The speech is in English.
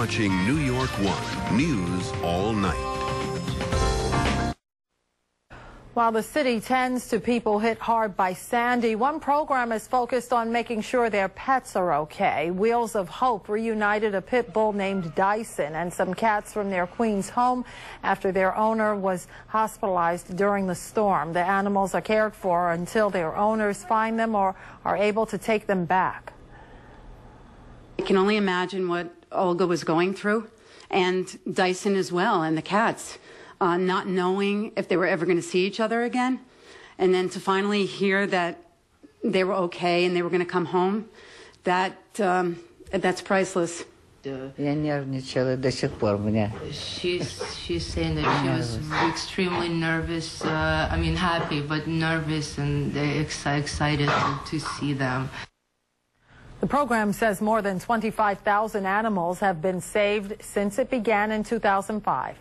watching New York One News all night. While the city tends to people hit hard by Sandy, one program is focused on making sure their pets are okay. Wheels of Hope reunited a pit bull named Dyson and some cats from their Queens home after their owner was hospitalized during the storm. The animals are cared for until their owners find them or are able to take them back. I can only imagine what Olga was going through and Dyson as well and the cats uh, not knowing if they were ever going to see each other again. And then to finally hear that they were okay and they were going to come home, that um, that's priceless. She's she's saying that she was extremely nervous. Uh, I mean, happy but nervous and ex excited to, to see them. The program says more than 25,000 animals have been saved since it began in 2005.